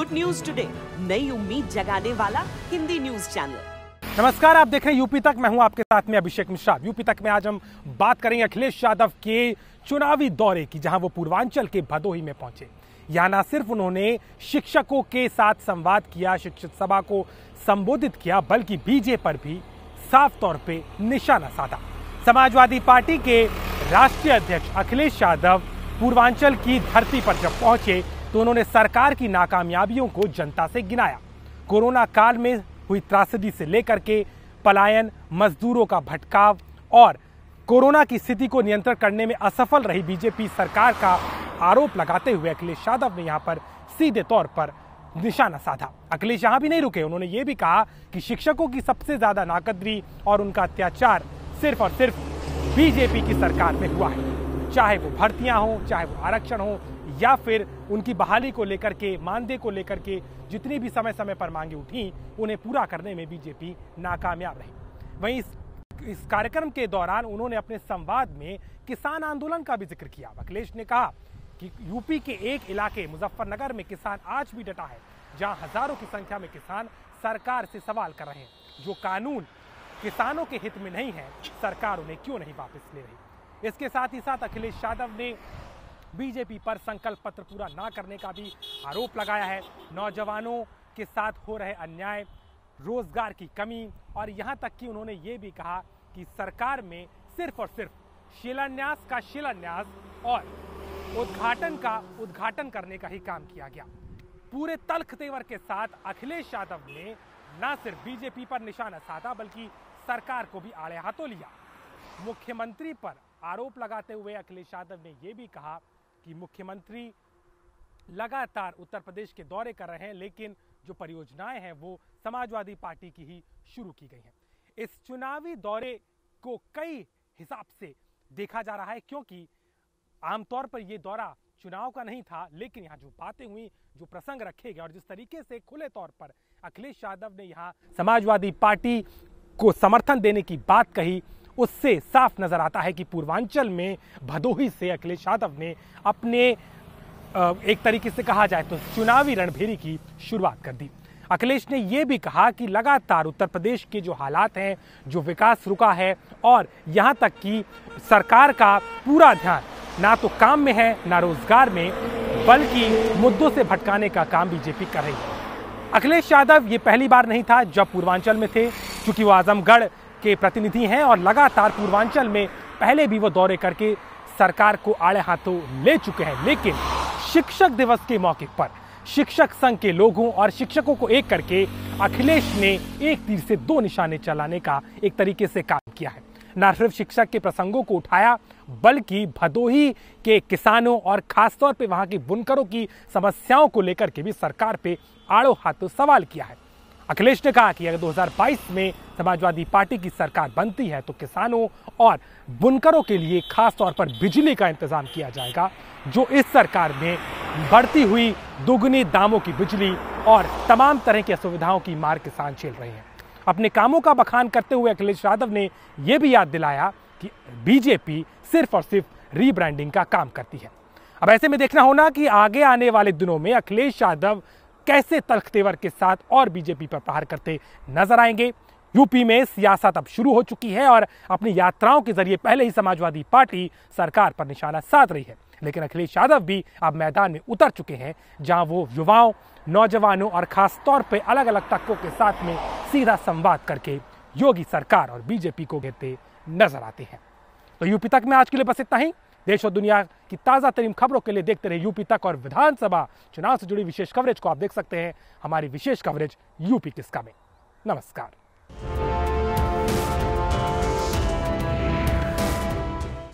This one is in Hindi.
गुड न्यूज़ टुडे नई उम्मीद जगाने वाला हिंदी न्यूज़ चैनल। नमस्कार, आप देख रहे हैं यूपी तक। मैं हूँ आपके साथ में अभिषेक मिश्रा यूपी तक में आज हम बात करेंगे अखिलेश यादव के चुनावी दौरे की, जहाँ वो पूर्वांचल के भदोही में पहुँचे। यहाँ न सिर्फ़ उन्होंने शिक्षकों के साथ संवाद किया, शिक्षक सभा को संबोधित किया, बल्कि बीजेपी पर भी साफ़ तौर पे निशाना साधा। समाजवादी पार्टी के राष्ट्रीय अध्यक्ष अखिलेश यादव पूर्वांचल की धरती पर जब पहुँचे तो उन्होंने सरकार की नाकामयाबियों को जनता से गिनाया। कोरोना काल में हुई त्रासदी से लेकर के पलायन, मजदूरों का भटकाव और कोरोना की स्थिति को नियंत्रण करने में असफल रही बीजेपी सरकार का आरोप लगाते हुए अखिलेश यादव ने यहाँ पर सीधे तौर पर निशाना साधा। अखिलेश यहाँ भी नहीं रुके, उन्होंने ये भी कहा कि शिक्षकों की सबसे ज़्यादा नाकदरी और उनका अत्याचार सिर्फ़ और सिर्फ़ बीजेपी की सरकार में हुआ है। चाहे वो भर्तियाँ हो, चाहे वो आरक्षण हो या फिर उनकी बहाली को लेकर के मानदेय को लेकर के जितनी भी समय समय पर मांगे उठी उन्हें पूरा करने में बीजेपी नाकामयाब रही। वहीं इस, कार्यक्रम के दौरान उन्होंने अपने संवाद में किसान आंदोलन का भी ज़िक्र किया। अखिलेश ने कहा कि यूपी के एक इलाके मुजफ्फरनगर में किसान आज भी डटा है जहाँ हज़ारों की संख्या में किसान सरकार से सवाल कर रहे हैं। जो कानून किसानों के हित में नहीं है सरकार उन्हें क्यों नहीं वापस ले रही? इसके साथ ही साथ अखिलेश यादव ने बीजेपी पर संकल्प पत्र पूरा ना करने का भी आरोप लगाया है। नौजवानों के साथ हो रहे अन्याय, रोज़गार की कमी और यहाँ तक कि उन्होंने ये भी कहा कि सरकार में सिर्फ़ और सिर्फ़ शिलान्यास का शिलान्यास और उद्घाटन का उद्घाटन करने का ही काम किया गया। पूरे तल्ख तेवर के साथ अखिलेश यादव ने न सिर्फ़ बीजेपी पर निशाना साधा, बल्कि सरकार को भी आड़े हाथों लिया। मुख्यमंत्री पर आरोप लगाते हुए अखिलेश यादव ने यह भी कहा कि मुख्यमंत्री लगातार उत्तर प्रदेश के दौरे कर रहे हैं, लेकिन जो परियोजनाएँ हैं, वो समाजवादी पार्टी की ही शुरू की गई हैं। इस चुनावी दौरे को कई हिसाब से देखा जा रहा है, क्योंकि आमतौर पर यह दौरा चुनाव का नहीं था, लेकिन यहाँ जो बातें हुई, जो प्रसंग रखे गए और जिस तरीके से खुले तौर पर अखिलेश यादव ने यहाँ समाजवादी पार्टी को समर्थन देने की बात कही उससे साफ़ नज़र आता है कि पूर्वांचल में भदोही से अखिलेश यादव ने अपने एक तरीके से कहा जाए तो चुनावी रणभेरी की शुरुआत कर दी। अखिलेश ने यह भी कहा कि लगातार उत्तर प्रदेश के जो हालात हैं, जो विकास रुका है और यहाँ तक कि सरकार का पूरा ध्यान ना तो काम में है, ना रोज़गार में, बल्कि मुद्दों से भटकाने का काम बीजेपी कर रही है। अखिलेश यादव ये पहली बार नहीं था जब पूर्वांचल में थे, क्योंकि वो आजमगढ़ के प्रतिनिधि हैं और लगातार पूर्वांचल में पहले भी वो दौरे करके सरकार को आड़े हाथों ले चुके हैं। लेकिन शिक्षक दिवस के मौके पर शिक्षक संघ के लोगों और शिक्षकों को एक करके अखिलेश ने एक तीर से दो निशाने चलाने का एक तरीके से काम किया है। न सिर्फ़ शिक्षक के प्रसंगों को उठाया, बल्कि भदोही के किसानों और खासतौर पे वहाँ के बुनकरों की समस्याओं को लेकर के भी सरकार पे आड़ो हाथों सवाल किया है। अखिलेश ने कहा कि अगर 2022 में समाजवादी पार्टी की सरकार बनती है तो किसानों और बुनकरों के लिए खास तौर पर बिजली का इंतज़ाम किया जाएगा, जो इस सरकार में बढ़ती हुई दुगनी दामों की बिजली और तमाम तरह की असुविधाओं की मार किसान झेल रहे हैं। अपने कामों का बखान करते हुए अखिलेश यादव ने यह भी याद दिलाया कि बीजेपी सिर्फ़ और सिर्फ़ रीब्रांडिंग का काम करती है। अब ऐसे में देखना होना कि आगे आने वाले दिनों में अखिलेश यादव कैसे तलख तेवर के साथ और बीजेपी पर प्रहार करते नज़र आएँगे। यूपी में सियासत अब शुरू हो चुकी है और अपनी यात्राओं के ज़रिए पहले ही समाजवादी पार्टी सरकार पर निशाना साध रही है। लेकिन अखिलेश यादव भी अब मैदान में उतर चुके हैं, जहाँ वो युवाओं, नौजवानों और खासतौर पर अलग अलग तबकों के साथ में सीधा संवाद करके योगी सरकार और बीजेपी को घेरते नज़र आते हैं। तो यूपी तक में आज के लिए बस इतना ही। देश और दुनिया की ताज़ा तरीन खबरों के लिए देखते रहे यूपी तक और विधानसभा चुनाव से जुड़ी विशेष कवरेज को आप देख सकते हैं। हमारी विशेष कवरेज यूपी किसका में। नमस्कार।